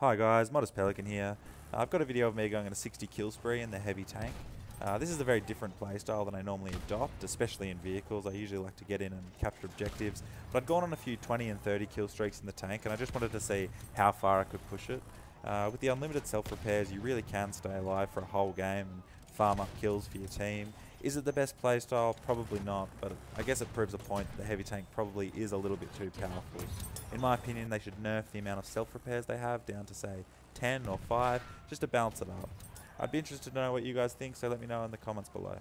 Hi guys, Modest Pelican here. Uh, I've got a video of me going on a 60 kill spree in the heavy tank. Uh, this is a very different playstyle than I normally adopt, especially in vehicles. I usually like to get in and capture objectives. But I'd gone on a few 20 and 30 kill streaks in the tank, and I just wanted to see how far I could push it. Uh, with the unlimited self-repairs, you really can stay alive for a whole game and farm up kills for your team. Is it the best playstyle? Probably not, but I guess it proves a point that the heavy tank probably is a little bit too powerful. In my opinion, they should nerf the amount of self-repairs they have down to say 10 or 5, just to balance it up. I'd be interested to know what you guys think, so let me know in the comments below.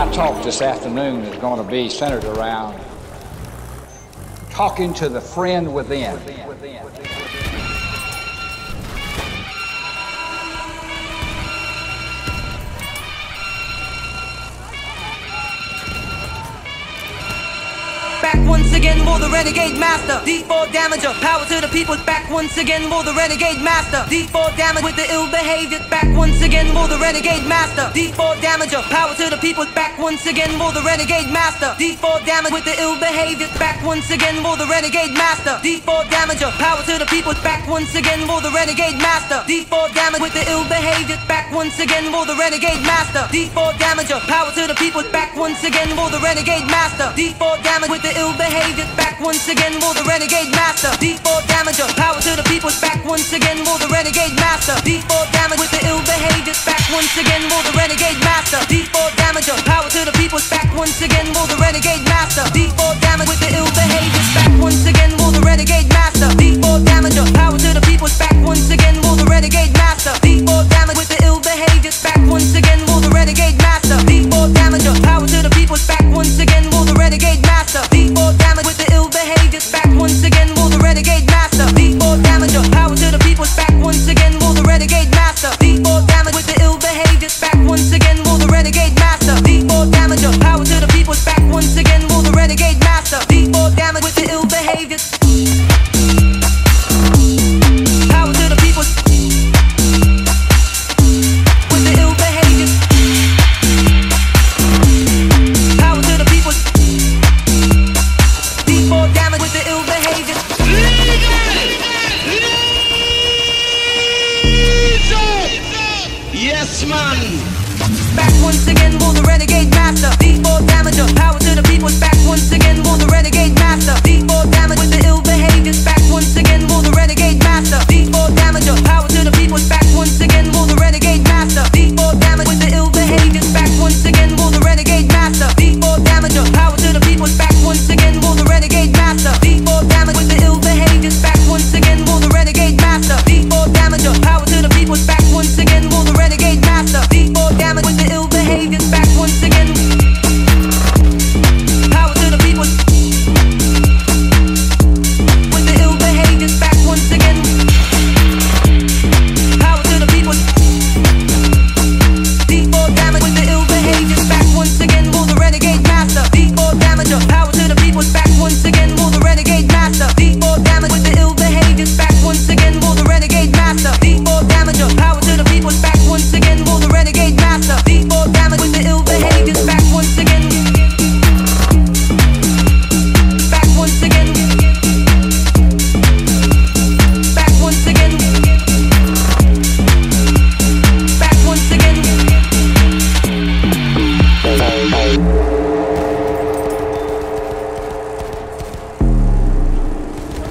My talk this afternoon is going to be centered around talking to the friend within. Back once again for the renegade master. D4 damager, power to the people. Back once again for the renegade master. D4 damage with the ill behavior. Back once again for the renegade master. D4 damager, power to the people. Back once again for the renegade master. D4 damage with the ill behavior. Back once again for the renegade master. D4 damager, power to the people. Back once again for the renegade master. D4 damage with the ill behavior. Back once again for the renegade master. D4 damager, power to the people. Back once again for the renegade master. D4 damage with the ill behavior. Back once again for the renegade master. D4 damager, power to the people. Back once again for the renegade master. D4 damage with the ill behavior. Back once again for the renegade master. D4 damager, power to the people. Back once again for the renegade master. D4 damage with the ill behavior. Back once again for the renegade master. Back once again the renegade master. D4 damager, power to the. Back once again the renegade master. D4 damage with the ill behavior. Back once again for the renegade master.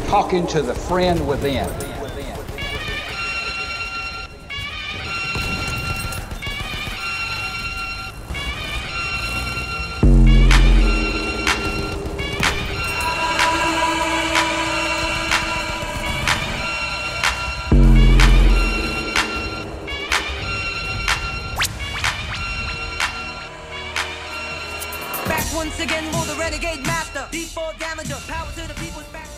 To the friend within. Back once again for the renegade master. D4 damager, power to the people. Back.